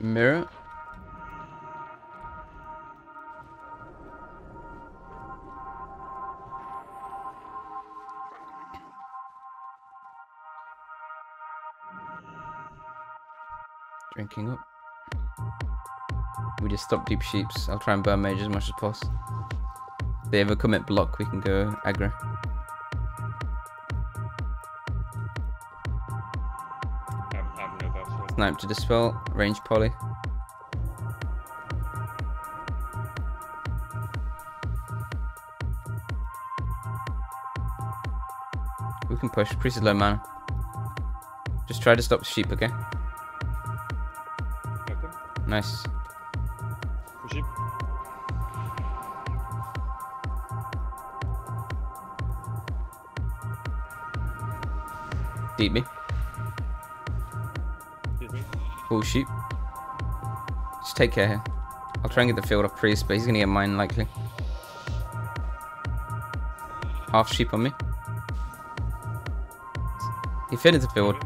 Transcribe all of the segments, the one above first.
Mirror. Drinking up. We just stop deep sheeps. I'll try and burn mage as much as possible. If they ever commit block, we can go aggro. Snipe to dispel. Range poly. We can push. Priest is low mana. Just try to stop the sheep, okay? Okay. Nice. It. Deep me. Excuse me. Full sheep. Just take care here. I'll try and get the fiend off priest, but he's gonna get mine likely. Half sheep on me. He fit into field.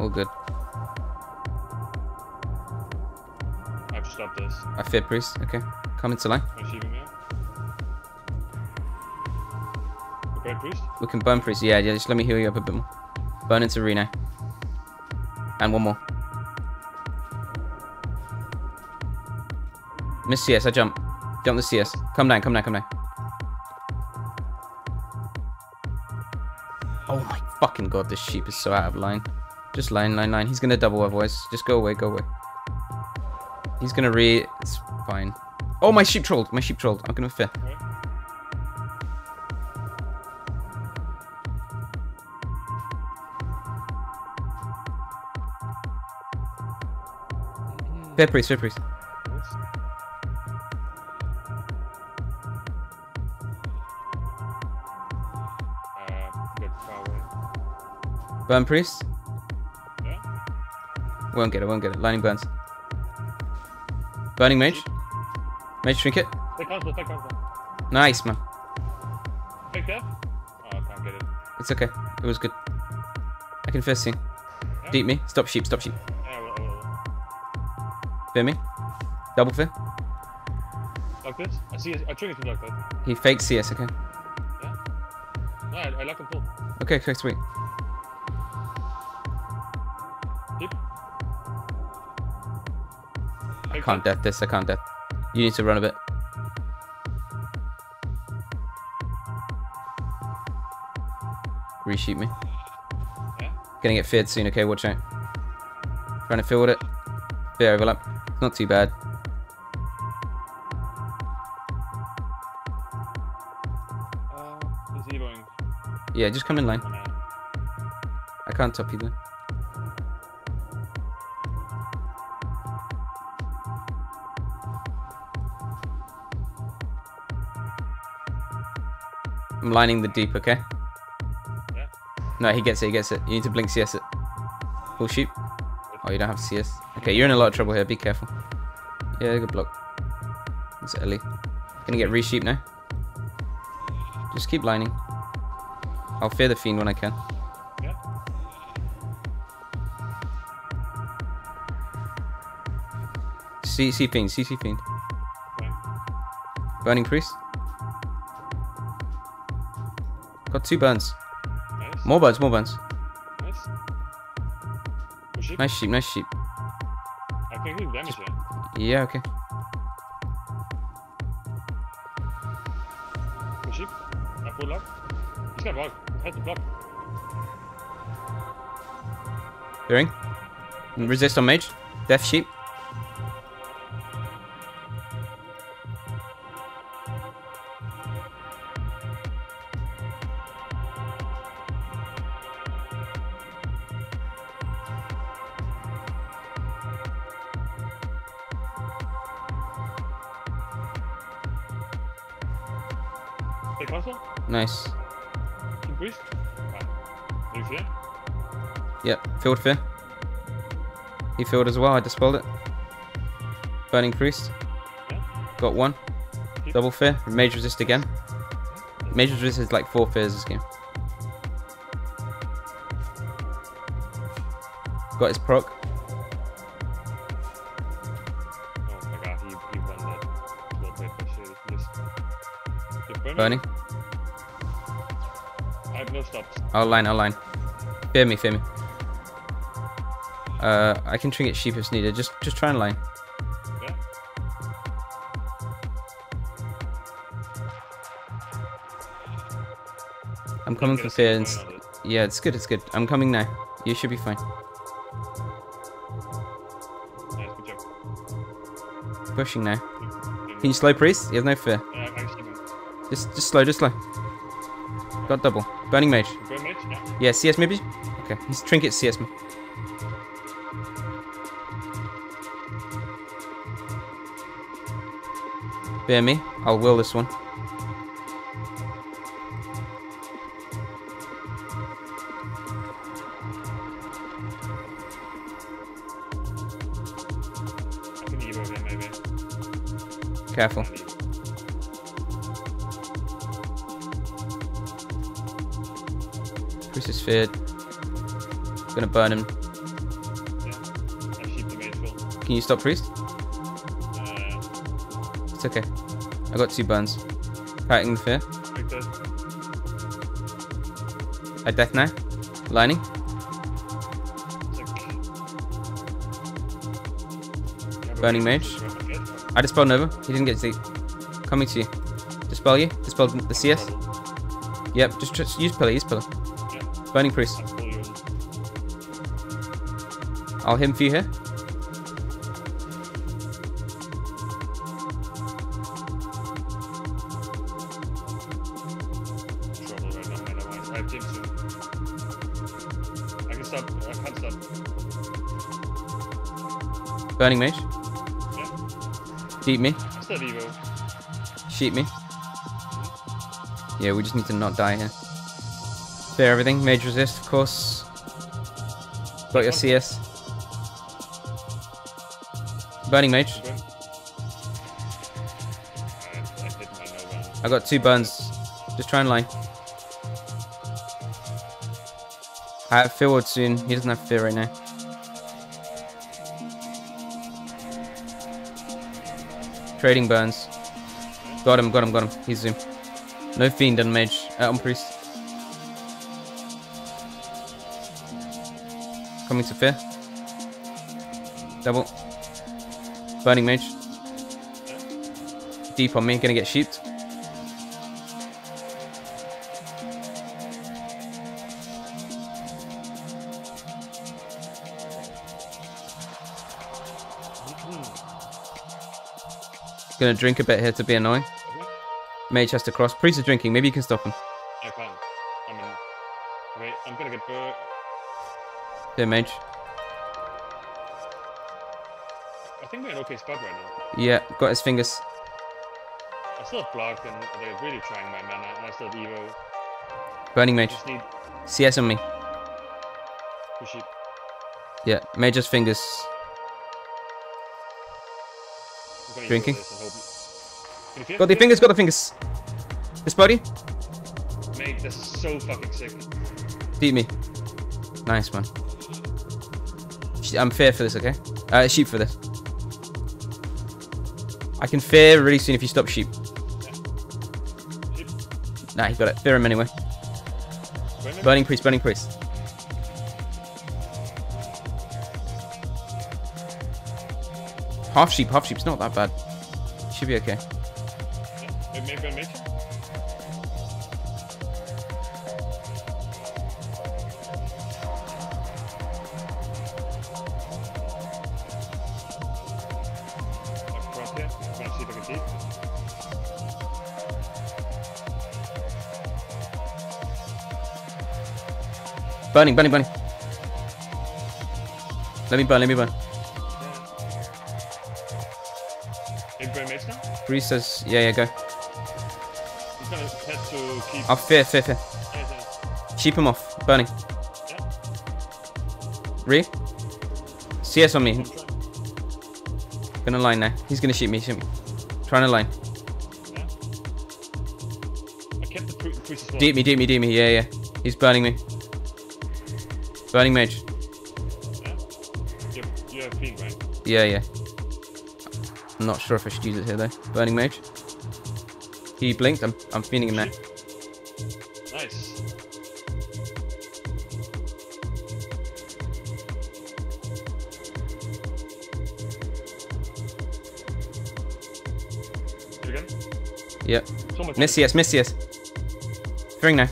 All good. I have to stop this. I fit priest. Okay. Come into line. I'm shooting me. Okay, priest. We can burn priest. Yeah, yeah. Just let me heal you up a bit more. Burn into Renew. And one more. Miss CS. I jump. Jump the CS. Come down. Come down. Come down. Oh my fucking god! This sheep is so out of line. Just line, line, line. He's gonna double otherwise. Just go away. Go away. He's gonna re. It's fine. Oh my sheep trolled. My sheep trolled. I'm gonna fear. Okay. Fear priest. Fear priest. Burn priest. Yeah. Won't get it, won't get it. Lightning burns. Burning mage. Mage trinket. Take console, take console. Nice, man. Take that. Oh, I can't get it. It's okay. It was good. I can first see. Yeah. Deep me. Stop sheep, stop sheep. Yeah, well, well, well. Fear me. Double fear. Like this? I see. I triggered him like that. He fakes CS, okay. Yeah? No, I, I like him full. Okay, okay, sweet. Can't death this, I can't death. You need to run a bit. Reshoot me. Yeah? Gonna get feared soon, okay, watch out. Trying to field it. Fear overlap. Not too bad. Uh. Yeah, just come in line. I can't top either. I'm lining the deep, okay? Yeah. No, he gets it, he gets it. You need to blink CS it. Full sheep. Oh, you don't have CS. Okay, you're in a lot of trouble here. Be careful. Yeah, good block. It's Ellie. Gonna get re-sheep now. Just keep lining. I'll fear the fiend when I can. Yeah? See, see fiend, see, see fiend. Burning priest. Got two burns. Nice. More burns, more burns. Nice. It. Nice sheep, nice sheep. I can give damage here. Yeah, okay. Push it. I pull up. He's got block. He has to block. Fearing. Resist on mage. Death sheep. Take console. Nice. Priest. Ah. Do you fear? Yep, field fear. He filled as well, I dispelled it. Burning priest. Yeah. Got one. Keep- Double fear. Mage resist again. Mage resist is like four fears this game. Got his proc. Burning. I have no stops. I'll line, I'll line. Fear me, fear me. Uh, I can trinket sheep if needed. Just, just try and line. Yeah. I'm coming for fear. And, single s- point on it. yeah, it's good, it's good. I'm coming now. You should be fine. Nice, good job. Pushing now. Can Can you slow priest? He has no fear. Just, just slow, just slow. Got double. Burning mage. Burn mage? Yeah. Yeah, CS maybe? Okay, he's trinket CS me. Bear me. I'll will this one. I can Evo him maybe. Careful. Can't Evo. Priest is feared. Gonna burn him. Yeah. Can you stop priest? Uh, It's okay. I got two burns. Fighting the fear. I death now. Lining. But Burning mage. we got my kid. I dispelled Nova. He didn't get Z. Coming to you. Dispel you. Dispel the CS. Yep, just, just use pillar, use pillar. Burning priest. I'll pull you in. I'll him for you here. trouble right now, man. I have Jim. I can stop. I can't stop. Burning mage. Yeah. Deep me. I still have Evo. Sheep me. Mm-hmm. Yeah, we just need to not die here. Clear everything. Mage resist, of course. Got your CS. Burning mage. I, I hit my Nova. I got two burns. Just try and line. I have fear ward soon. He doesn't have fear right now. Trading burns. Got him, got him, got him. He's zoom. No fiend on mage. Uh, on priest. Coming to fear. Double. Burning mage. Deep on me. Gonna get sheeped. Gonna drink a bit here to be annoying. Mage has to cross. Priest is drinking. Maybe you can stop him. Here, mage. I think we're in okay spot right now. Yeah, got his fingers. I still have blocked and they're really trying my mana, and I still have Evo. Burning mage. Just need CS on me. push it. Yeah, mage's fingers. I'm gonna Evo Drinking. hope- Can you feel- Got the fingers, got the fingers. This body? Mate, this is so fucking sick. Deep me. Nice one. I'm fair for this, okay? Uh, sheep for this. I can fear really soon if you stop sheep. Nah, he got it. Fear him anyway. Burn him. Burning priest, burning priest. Half sheep, half sheep's not that bad. Should be okay. Maybe, maybe burn mage. Burning, burning, burning. Let me burn, let me burn. Maybe burn mage now? Says, yeah, yeah, go. He's gonna head to keep. I'll fear, fear, fear. Yeah, yeah. Sheep him off. Burning. Yeah. Re? CS on me. Gonna line now. He's gonna shoot me, shoot me. Trying to line. Yeah. I kept the. Deep me, deep me, deep me. Yeah, yeah. He's burning me. Burning mage. Yeah. You have, you have fiend, right? Yeah, yeah. I'm not sure if I should use it here though. Burning mage. He blinked. I'm, I'm feeding him now. Nice. Again. Yep. Miss CS, miss CS. Fearing now.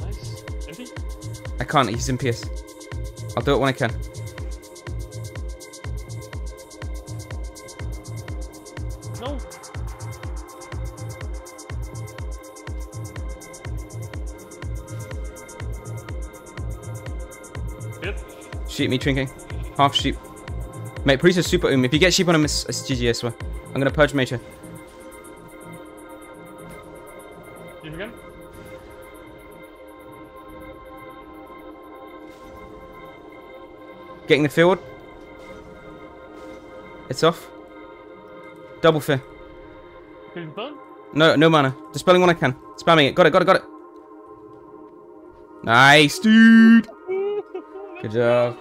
Nice. Empty. I can't. He's in PS. I'll do it when I can. No. Hit. Sheep me drinking. Half sheep. Mate, Priest is super um. If you get sheep on him, it's, it's GG, I swear. I'm gonna purge Major. Getting the fiend. It's off. Double fear. No, no mana. Dispelling when I can. Spamming it. Got it, got it, got it. Nice, dude. Good job.